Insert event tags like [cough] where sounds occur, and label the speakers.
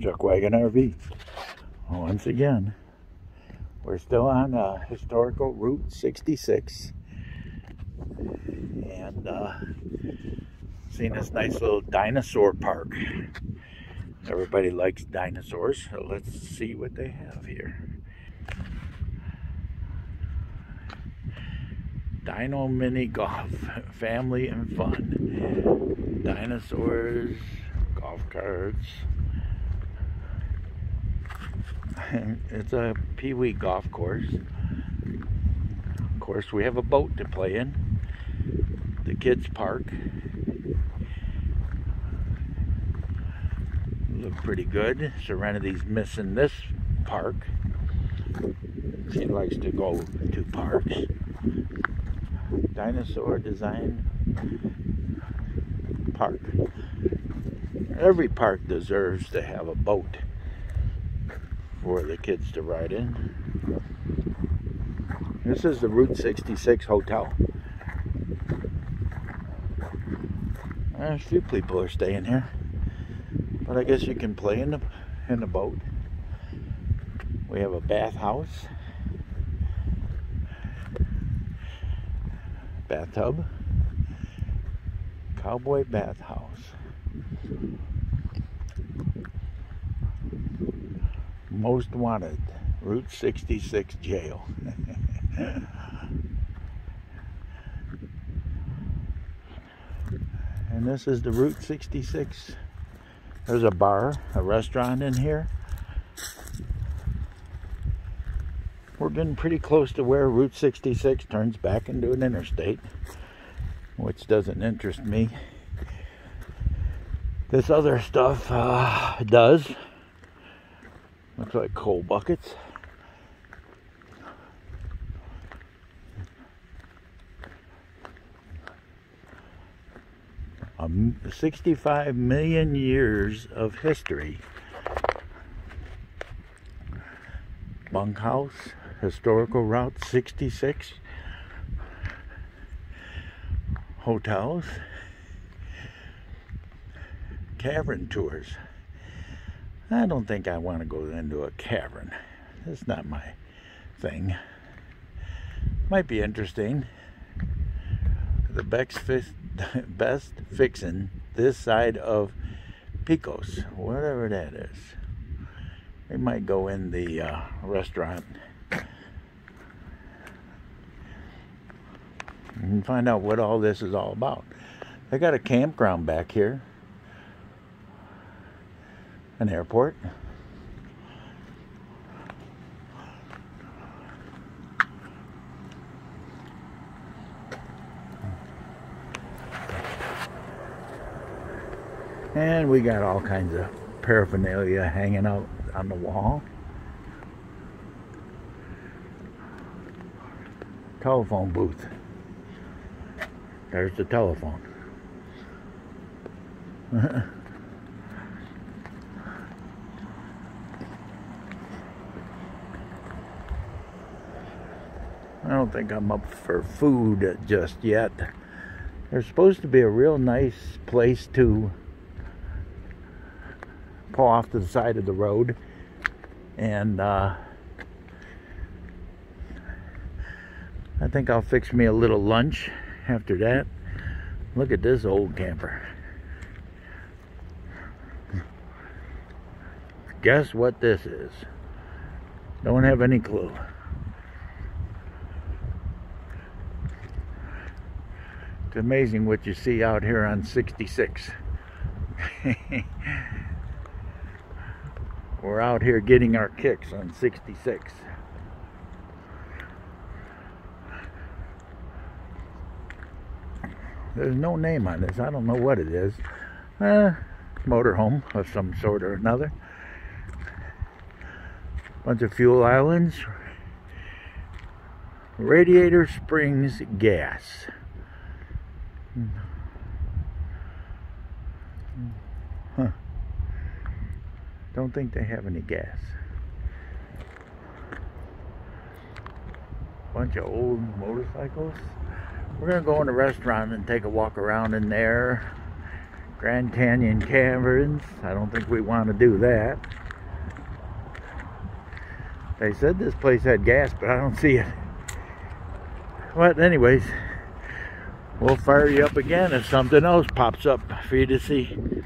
Speaker 1: Chuck Wagon RV. Once again, we're still on uh, historical Route 66. And uh, seeing this nice little dinosaur park. Everybody likes dinosaurs, so let's see what they have here. Dino Mini Golf, family and fun. Dinosaurs, golf carts. It's a Pee Wee golf course. Of course, we have a boat to play in. The kids park. Look pretty good. Serenity's missing this park. She likes to go to parks. Dinosaur design park. Every park deserves to have a boat for the kids to ride in. This is the Route 66 Hotel. A few people are staying here, but I guess you can play in the in the boat. We have a bathhouse, bathtub, cowboy bathhouse. Most wanted, Route 66 jail. [laughs] and this is the Route 66. There's a bar, a restaurant in here. We're getting pretty close to where Route 66 turns back into an interstate, which doesn't interest me. This other stuff uh, does. Looks like coal buckets. Um, 65 million years of history. Bunkhouse, Historical Route 66. Hotels. Cavern tours. I don't think I want to go into a cavern. That's not my thing. Might be interesting. The best, [laughs] best fixing this side of Picos, whatever that is. We might go in the uh, restaurant and find out what all this is all about. They got a campground back here an airport. And we got all kinds of paraphernalia hanging out on the wall. Telephone booth. There's the telephone. [laughs] I don't think I'm up for food just yet. There's supposed to be a real nice place to pull off to the side of the road and uh, I think I'll fix me a little lunch after that. Look at this old camper. Guess what this is? Don't have any clue. It's amazing what you see out here on 66. [laughs] We're out here getting our kicks on 66. There's no name on this. I don't know what it is. Uh, motorhome of some sort or another. Bunch of fuel islands. Radiator Springs Gas. Huh. Don't think they have any gas. Bunch of old motorcycles. We're gonna go in a restaurant and take a walk around in there. Grand Canyon Caverns. I don't think we want to do that. They said this place had gas, but I don't see it. But anyways, we'll fire you up again if something else pops up for you to see.